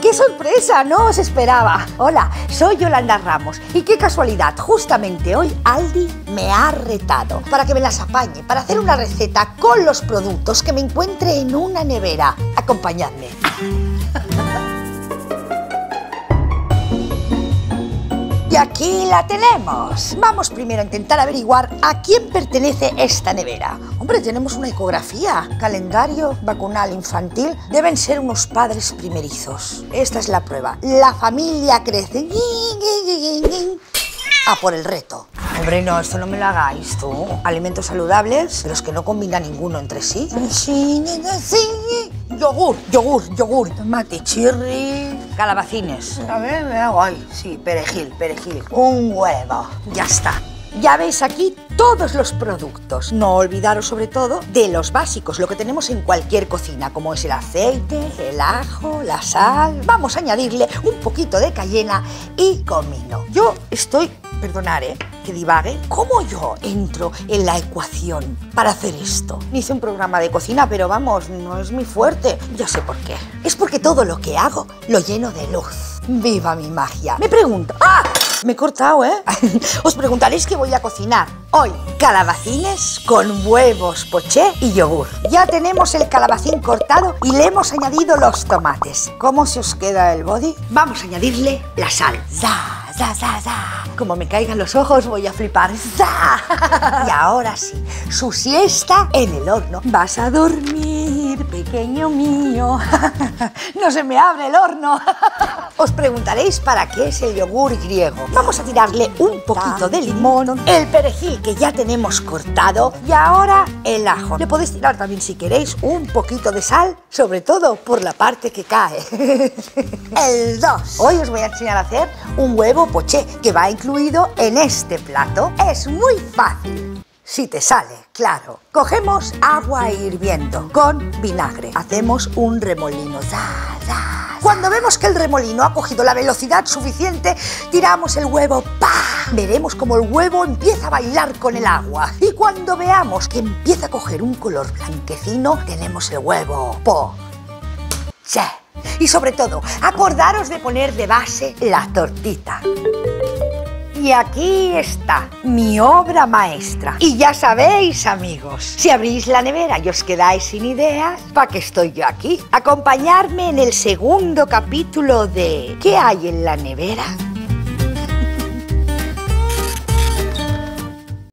¡Qué sorpresa! No os esperaba. Hola, soy Yolanda Ramos y qué casualidad, justamente hoy Aldi me ha retado para que me las apañe, para hacer una receta con los productos que me encuentre en una nevera. Acompañadme. Y aquí la tenemos. Vamos primero a intentar averiguar a quién pertenece esta nevera. Hombre, tenemos una ecografía, calendario vacunal infantil. Deben ser unos padres primerizos. Esta es la prueba. La familia crece. A por el reto. Hombre, no, esto no me lo hagáis tú. Alimentos saludables, los que no combinan ninguno entre sí. Yogur, yogur, yogur. Tomate, chirri. Calabacines. A ver, me hago ahí. Sí, perejil, perejil. Un huevo. Ya está. Ya veis aquí todos los productos. No olvidaros sobre todo de los básicos, lo que tenemos en cualquier cocina, como es el aceite, el ajo, la sal. Vamos a añadirle un poquito de cayena y comino. Yo estoy, perdonar, ¿eh? que divague. ¿Cómo yo entro en la ecuación para hacer esto? Hice un programa de cocina, pero vamos, no es muy fuerte. Ya sé por qué. Es porque todo lo que hago lo lleno de luz. ¡Viva mi magia! Me pregunto... ¡Ah! Me he cortado, ¿eh? Os preguntaréis qué voy a cocinar. Hoy, calabacines con huevos poché y yogur. Ya tenemos el calabacín cortado y le hemos añadido los tomates. ¿Cómo se os queda el body? Vamos a añadirle la sal. ¡Za, za, za, za! Como me caigan los ojos voy a flipar. ¡Za! Y ahora sí, su siesta en el horno. Vas a dormir, pequeño mío. No se me abre el horno. Os preguntaréis para qué es el yogur griego. Vamos a tirarle un poquito de limón, el perejil que ya tenemos cortado y ahora el ajo. Le podéis tirar también si queréis un poquito de sal, sobre todo por la parte que cae. El 2. Hoy os voy a enseñar a hacer un huevo poché que va incluido en este plato. Es muy fácil. Si te sale, claro. Cogemos agua hirviendo con vinagre. Hacemos un remolino. Za, za, Cuando vemos que el remolino ha cogido la velocidad suficiente, tiramos el huevo. ¡Pa! Veremos como el huevo empieza a bailar con el agua. Y cuando veamos que empieza a coger un color blanquecino, tenemos el huevo. Po. Che. Y sobre todo, acordaros de poner de base la tortita. Y aquí está, mi obra maestra. Y ya sabéis, amigos, si abrís la nevera y os quedáis sin ideas, ¿para qué estoy yo aquí? Acompañarme en el segundo capítulo de ¿Qué hay en la nevera?